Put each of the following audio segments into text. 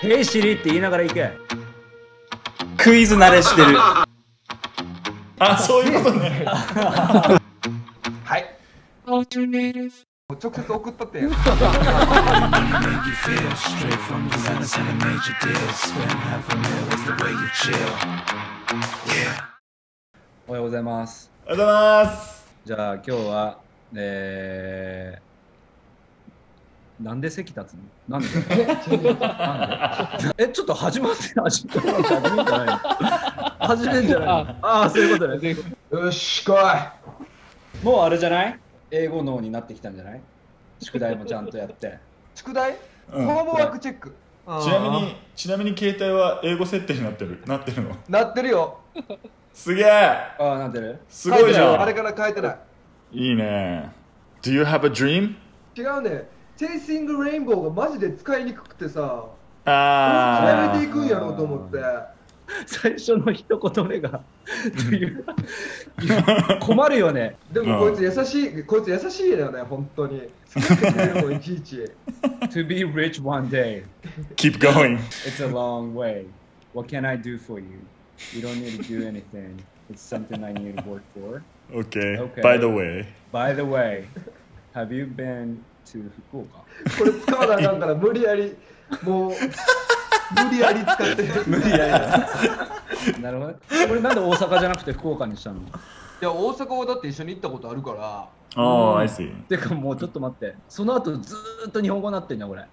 ヘイシリって言いながら行け。クイズ慣れしてる。あそういうことね。はい。おはようございます。おはようございます。じゃあ今日はえー、なんで席立つの？なんで？えちょっと始まって始まって始めんじゃないの？始めんじゃないの？あ。あーそういうことね。よし来い。もうあれじゃない？英語脳になってきたんじゃない？宿題もちゃんとやって。宿題？うん。ホームワークチェック。ちなみにちなみに携帯は英語設定になってる。なってるの？なってるよ。すげえ。ああなってる？すごいじ書てないあれゃんから変えてない。いいね。Do you have a dream? 違うねチェイシングレインボーがマジで使いにくくてさどうあやめていくんやろうと思って最初の一言目が困るよねでもこいつ優しいこいつ優しいよね本当にいちいち To be rich one day Keep going It's a long way What can I do for you? You don't need to do anything It's something I need to work for Okay, Okay. by the way By the way Have you been to 福岡これ使わなあかんから無理やりもう無理やり使って。る無理やりなるほどこれなんで大阪じゃなくて福岡にしたの？いや大阪はだって一緒に行ったことあるから。Oh, I see てかもうちょっと待って。その後ずーっと日本語になってんじゃんこれ。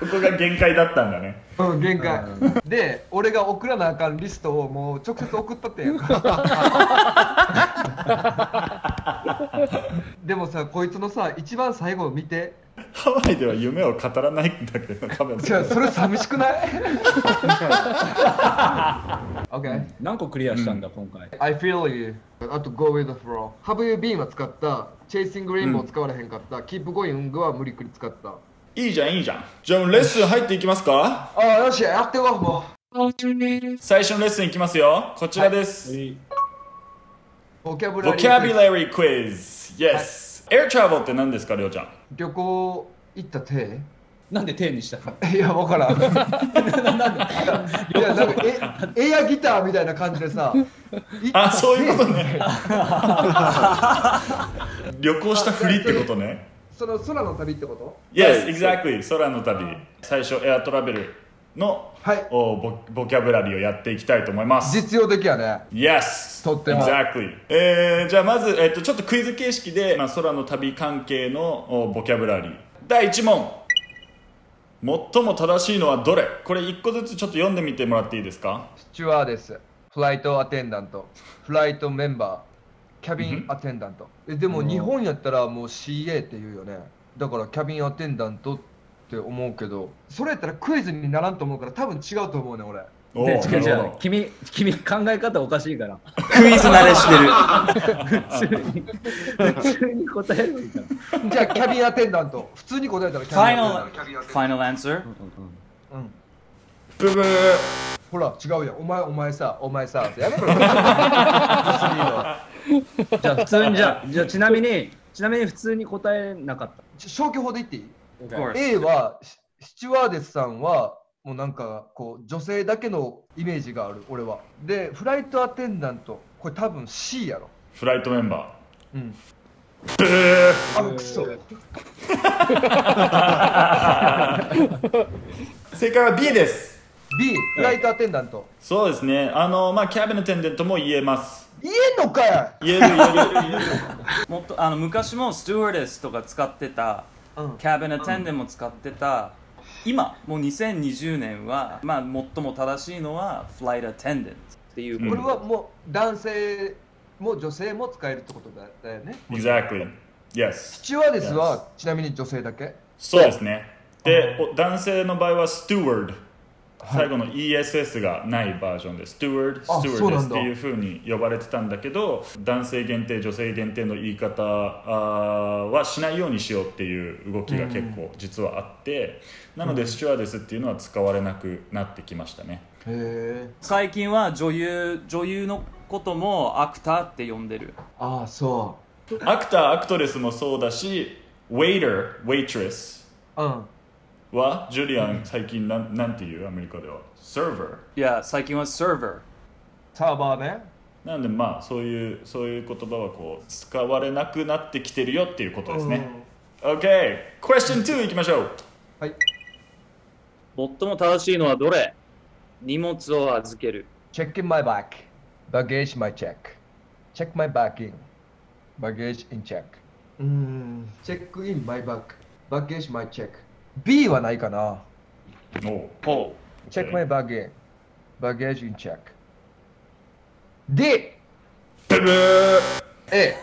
ここが限界だったんだねうん限界。で俺が送らなあかんリストをもう直接送ったってんやんか。でもさこいつのさ一番最後を見て。ハワイでは夢を語らないんだけど多分じゃあそれ寂しくない ?OK 何個クリアしたんだ、今回？I feel you. あと Go with the flow Have you been は使った。Chasing Rainbow 使われへんかった、Keep going は無理くり使ったいいじゃんいいじゃん。じゃあレッスン入っていきますか？ああよしやってこうも。最初のレッスンいきますよ。こちらです、うボキャブラリー Vocabulary Quiz Yes、Air travel って何ですかりょうちゃん？旅行行った手？なんで手にしたの？いや、わからん。いや、なんかエエアギターみたいな感じでさ。あそういうことね。旅行したふりってことねその空の旅ってこと？Yes, exactly. 空の旅。最初エアトラベルの、はい。おボボキャブラリーをやっていきたいと思います。実用的やね。Yes! とっても。Exactly! えー、じゃあまず、えっとちょっとクイズ形式で、まあ、空の旅関係のおボキャブラリー。第1問。最も正しいのはどれ？これ1個ずつちょっと読んでみてもらっていいですか？スチュワーデス、フライトアテンダント、フライトメンバー、キャビンアテンダント。えでも日本やったらもう CA って言うよね。だからキャビンアテンダントって思うけど、それやったらクイズにならんと思うから多分違うと思うね、俺。違う違う。君君考え方おかしいから。クイズ慣れしてる。普通に普通に答えればいいから。じゃあキャビンアテンダント。普通に答えたらキャビンアテンダント。キャビンアテンダン Final answer ト。うん。ブブー。ほら違うやん。お前お前さお前さやめろ じゃあ普通にじゃあじゃあちなみにちなみに普通に答えなかっち消去法で言っていい？A はススチュワーデスさんはもうなんかこう女性だけのイメージがある俺は。でフライトアテンダントこれ多分 C やろ。フライトメンバうん。ーブー。あクソ 正解は B です。B フライトアテンダント。そうですね。あのまあキャビネテンデントも言えます言えんのかや言える言える言える。もっとあの昔もスチュワーデスとか使ってたうん。キャビンアテンデントも使ってた。今もう2020年はまあ最も正しいのはフライトアテンデントっていう。うん。これはもう男性も女性も使えるってことだだよね。Exactly. ス Yes チュワーデスはちなみに女性だけ？そうですね。でお男性の場合は steward 最後の ESS がないバージョンで steward あそう stewardess なんだ。っていう風に呼ばれてたんだけど男性限定女性限定の言い方はしないようにしようっていう動きが結構実はあって、なのでスチュワーデスっていうのは使われなくなってきましたね。へえ最近は女優女優のこともアクターって呼んでる。ああそアクターアクトレスもそうだし waiter waitress うん。はジュリアン最近なんなんていうアメリカでは server いや、最近は server。サーバーね。なんでまあそういうそういう言葉はこう使われなくなってきてるよっていうことですね、OK question 2いきましょうはい。最も正しいのはどれ荷物を預ける。Check in my bag. Baggage my check. Check my bag in. Baggage in check. うーん。Check in my bag. Baggage my check. B はないかな。おうほ Check my bag in. Baggage in check. D! ブブー A!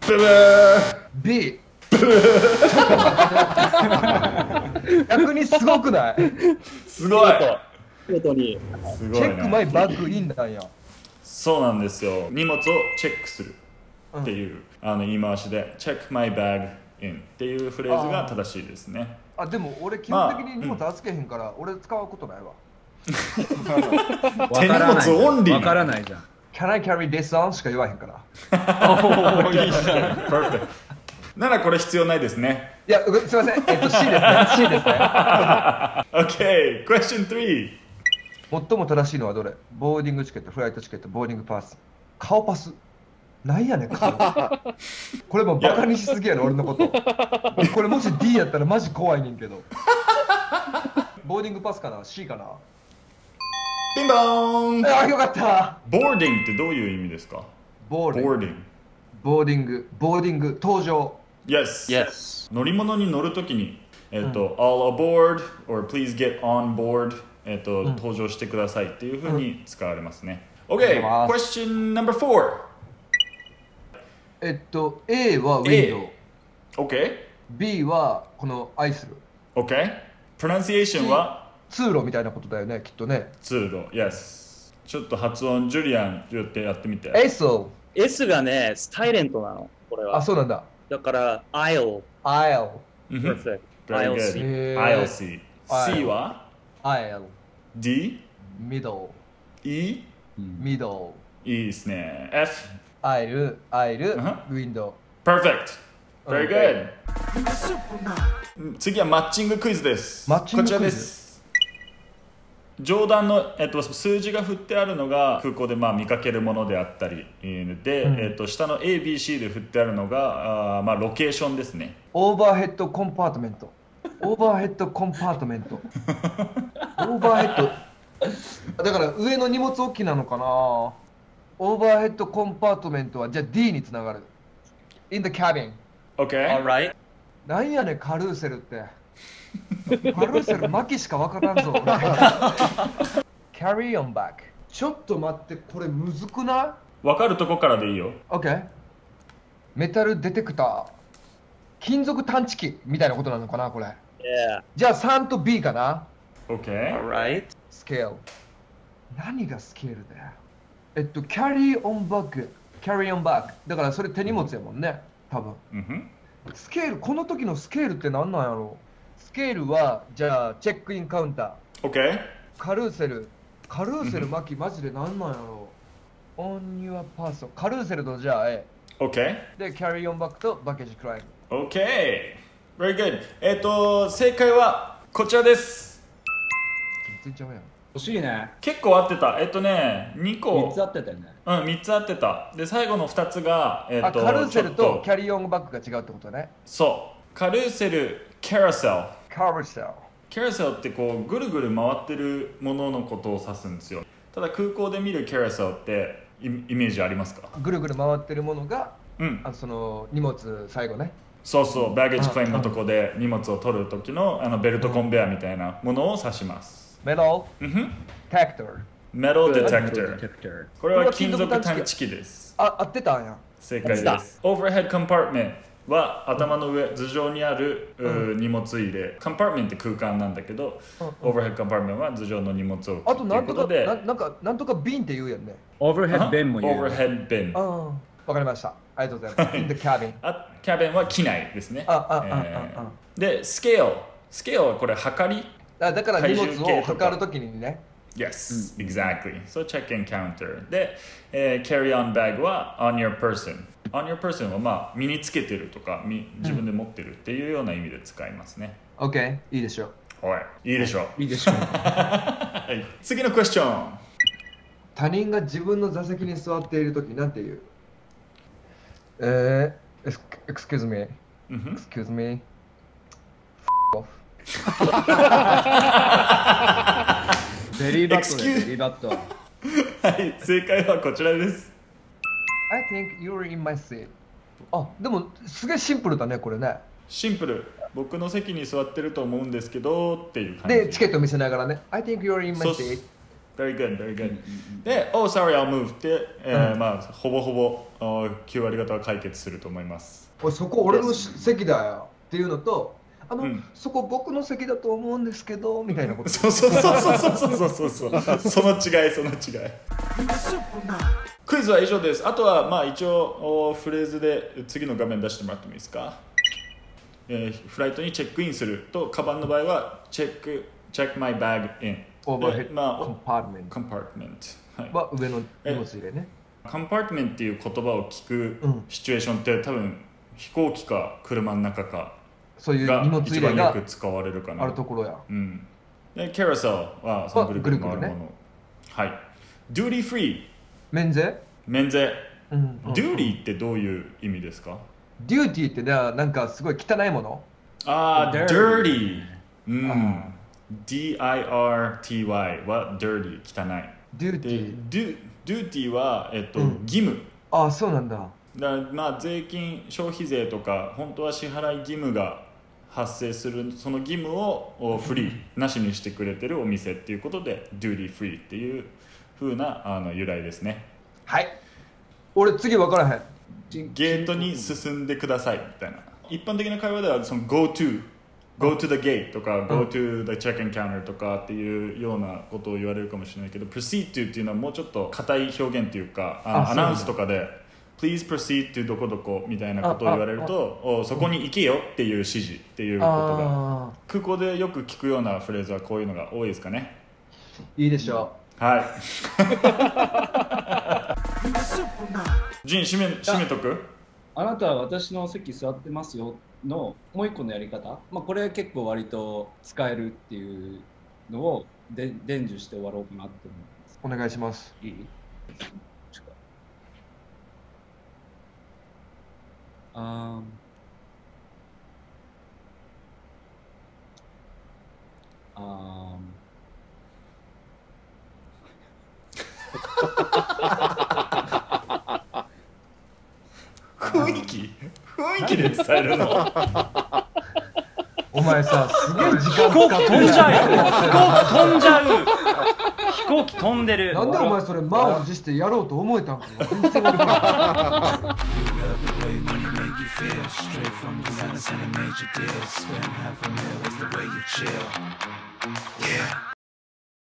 ブブー B! 逆にすごくない？すごい見事に。すごいチェックマイねバッグインなんや。そうなんですよ荷物をチェックするっていう、あの言い回しで check my bag in っていうフレーズが正しいですねあ、でも俺基本的に荷物預けへんから、俺使うことないわ。手荷物オンリーわからないじゃん Can I carry this on? しか言わへんから。Perfect ならこれ必要ないですねいや、うすいません。えっと C ですね。C ですね。OK question 3最も正しいのはどれ？ boarding ticket、flight ticket、boarding pass。顔パス。なんやねん、顔。これもうバカにしすぎやろ、俺のこと。これもし D やったらマジ怖いねんけど。 boarding pass かな ?C かな？ピンポーンあ、よかった。 boarding ってどういう意味ですか？ boarding。boarding boarding。搭乗。Yes Yes. 乗り物に乗るときに、えっと All aboard or please get on board、えっと登場してくださいっていうふうに使われますね、OK ます question number 4えっと、A はウィンドウ。OK B はこの愛する。OK プロナンシエーションは？通路みたいなことだよね、きっとね。通路 Yes ちょっと発音ジュリアンやってやってみてエソ S がね、スタイレントなの。これあ、は。そうなんだ。だから、I'll。I'll。Mhm. Perfect. Very I'll good see. I'll see C は？I'll。D middle。E middle。いいですね F I'll。I'll。Uh-huh. ウィンド Perfect Very good 次はマッチングクイズですマッチングクイズ？こちらです上段の、えっと、数字が振ってあるのが空港でまあ見かけるものであったりえーで、うんえっと、下の ABC で振ってあるのがあー、まあ、ロケーションですねオーバー head compartment。overhead compartment。overhead。だから上の荷物大きなのかな？ overhead compartment はじゃあ D につながる。In the cabin。OK Alright. なんやねんカルーセルって。カルーセル麻紀しかわからんぞ。Carry on bag。ちょっと待って、これむずくない？分かるとこからでいいよ ?OK。メタルデテクター。金属探知機みたいなことなのかなこれ。Yeah. じゃあ3と B かな OK Alright. スケール。何がスケールだよ。えっと、carry on back。carry on back。だからそれ手荷物やもんね。多分。うんスケール、この時のスケールって何なんやろ？スケールは、じゃあ、チェックインカウンター。OK カルーセル。カルーセル巻き、マジで何なんやろ ?on your person。カルーセルとじゃあ A。OK で、carry on back とバケージクライム。OK Very good えっ、と正解はこちらです全然ちゃうやん。欲しいね。結構合ってた。えっ、とね2個。3つあってたよね。うん、3つ合ってた。で最後の2つが、えっあ、とカルーセルとキャリーオンバッグが違うってことね。そう。カルーセルキャラセル。カルーセル。キャラセルってこうぐるぐる回ってるもののことを指すんですよ。ただ空港で見るキャラセルってイイメージありますか？ぐるぐる回ってるものが、うん。あその荷物最後ね。そうそう。バゲージクレームのとこで荷物を取る時のあのベルトコンベヤーみたいなものを指しますメロうんふんテクター。メタルデテクタデーテクターこれは金属探知機です。あ、合ってたんや。正解です。オーバーヘッドコンパートメントは頭の上頭上にある、うう荷物入れ。 compartment って空間なんだけど、うん overhead compartment は頭上の荷物を置くあとなんとかななんかなんとか bin って言うやんね。 overhead bin も言う overhead binああ、わかりました。ありがとうございます。In the cabin。あ cabin は機内ですね。あああえーああ。で scale。scale はこれ秤？あだから荷物を測るときにね。Yes, exactly. So check in counter. で、えー carry on bag は on your person。on your person はまあ身につけてるとかみ自分で持ってるっていうような意味で使いますね、OK いいでしょう。はいいいでしょう。い。いでしょう。はい。次のクエスチョン他人が自分の座席に座っているときなんて言う？えー、excuse me excuse me ベリーバットでベリーバット。は。い正解はこちらです。I think you're in my seat. あでもすげえシンプルだねこれね。シンプル。僕の席に座ってると思うんですけどっていう感じ。でチケット見せながらね。I think you're in my seat. Very good, very good. で、Oh, sorry, I'll move って、えーまあ、ほぼほぼあー9割方は解決すると思います。おいそこ俺の席だよ。っていうのとあの、うん。そこ僕の席だと思うんですけどみたいなこと。そうそうそうそうそうそうそうそうその違いその違い。クイズは以上です。あとはまあ一応おフレーズで次の画面出してもらってもいいですか、えーフライトにチェックインするとカバンの場合はチェック check my bag in オーバーヘッドでまあコンパートメンコンパートメントはい。トは上の荷物入れね。 compartment っていう言葉を聞くうん。シチュエーションって多分飛行機か車の中かそういうが荷物一番よ入れがく使われるかな。あるところや。うん、で carousel はそのぐるぐる回るもの、ぐるぐるはい。 duty free 免税？免税、うん duty ってどういう意味ですか？ duty ってねなんかすごい汚いもの？ああ Dirty dirty うん。あ。DIRTY は dirty 汚いで duty デュ duty は、えっとうん。義務。あそうなんだ。だまあ税金消費税とか本当は支払い義務が発生するその義務をおフリーなしにしてくれてるお店っていうことでデューティーフリーっていう風なあの由来ですね。はい。俺次分からへん。ゲートに進んでくださいみたいな。一般的な会話ではその go to go to the gate とか go to the check-in counter とかっていうようなことを言われるかもしれないけど proceed to っていうのはもうちょっと硬い表現っていうかあアナウンスとかで please proceed to どこどこみたいなことを言われるとおそこに行けよっていう指示っていうことが。あ空港でよく聞くようなフレーズはこういうのが多いですかね。ーいいでしょはい。ジン締め締めとく？あなたは私の席座ってますよのもう一個のやり方、まあ、これ結構割と使えるっていうのをで伝授して終わろうかなって思います。お願いします。いい？あーあ雰囲気雰囲気で伝えるのお前さすげえ時間飛行機飛んじゃうよ飛行機飛んうじゃう飛行機飛んでるなんでお前それ満を持してやろうと思えたんか feel. Straight from Designer Center, major deals. Spend half a mil is the way you chill. Yeah.